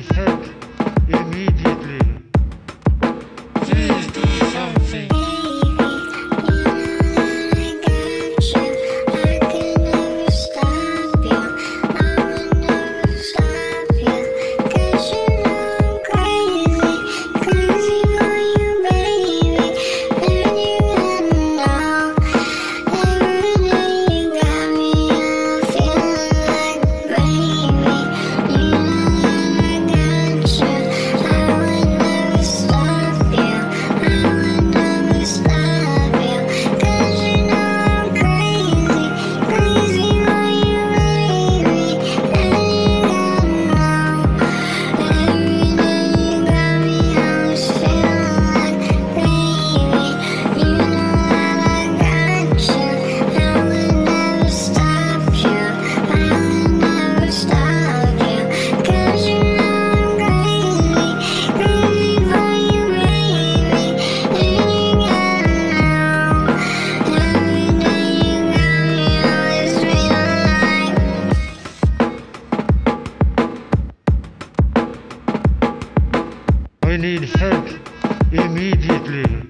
his head. We need help immediately.